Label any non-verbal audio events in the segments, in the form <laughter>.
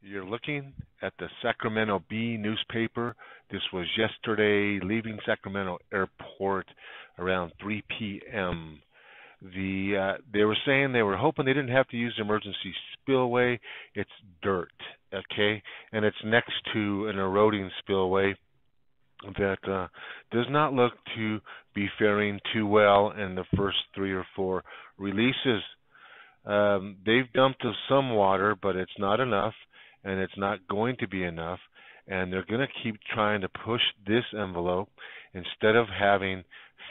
You're looking at the Sacramento Bee newspaper. This was yesterday, leaving Sacramento Airport around 3 p.m. The uh, they were saying they were hoping they didn't have to use the emergency spillway. It's dirt, okay, and it's next to an eroding spillway that uh, does not look to be faring too well in the first three or four releases. Um, they've dumped some water, but it's not enough and it's not going to be enough. And they're going to keep trying to push this envelope instead of having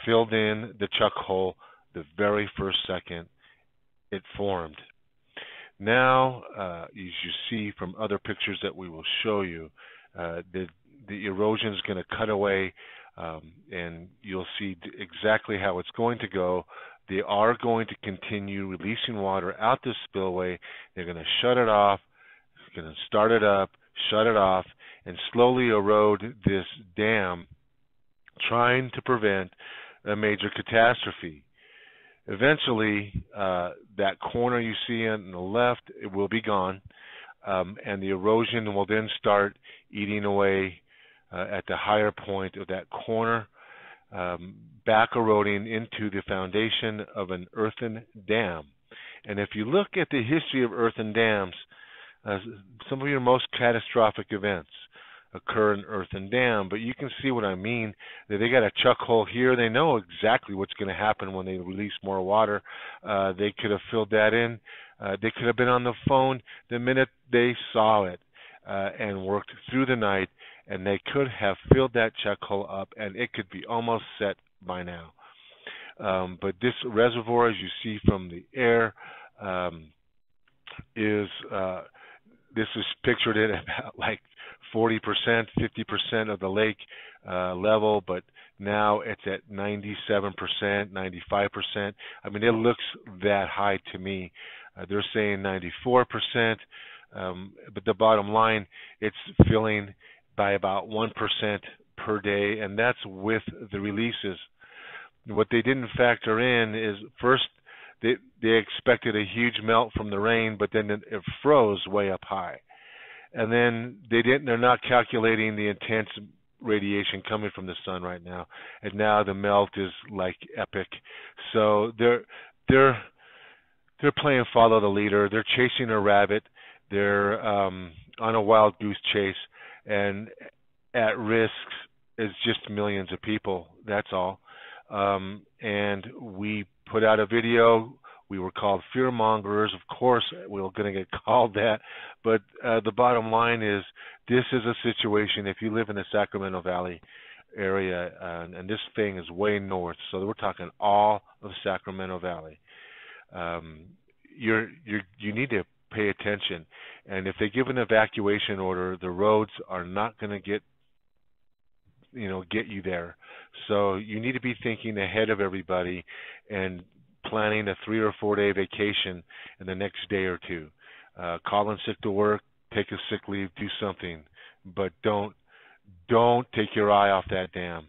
filled in the chuck hole the very first second it formed. Now, uh, as you see from other pictures that we will show you, uh, the, the erosion is going to cut away, um, and you'll see exactly how it's going to go. They are going to continue releasing water out the spillway. They're going to shut it off going to start it up, shut it off, and slowly erode this dam, trying to prevent a major catastrophe. Eventually, uh, that corner you see on the left it will be gone, um, and the erosion will then start eating away uh, at the higher point of that corner, um, back eroding into the foundation of an earthen dam. And if you look at the history of earthen dams, uh, some of your most catastrophic events occur in earthen dam, but you can see what I mean. That they got a chuck hole here. They know exactly what's going to happen when they release more water. Uh, they could have filled that in. Uh, they could have been on the phone the minute they saw it uh, and worked through the night, and they could have filled that chuck hole up, and it could be almost set by now. Um, but this reservoir, as you see from the air, um, is uh, this is pictured at <laughs> about like 40%, 50% of the lake uh, level, but now it's at 97%, 95%. I mean, it looks that high to me. Uh, they're saying 94%, um, but the bottom line, it's filling by about 1% per day, and that's with the releases. What they didn't factor in is first they they expected a huge melt from the rain, but then it, it froze way up high, and then they didn't. They're not calculating the intense radiation coming from the sun right now, and now the melt is like epic. So they're they're they're playing follow the leader. They're chasing a rabbit. They're um, on a wild goose chase, and at risk is just millions of people. That's all. Um, and we put out a video. We were called fear mongers. Of course, we are going to get <laughs> called that. But uh, the bottom line is, this is a situation. If you live in the Sacramento Valley area, uh, and this thing is way north, so we're talking all of Sacramento Valley. Um, you're you're, you need to pay attention. And if they give an evacuation order, the roads are not going to get you know get you there. So you need to be thinking ahead of everybody and planning a three or four day vacation in the next day or two. Uh, call in sick to work, take a sick leave, do something, but don't don't take your eye off that dam.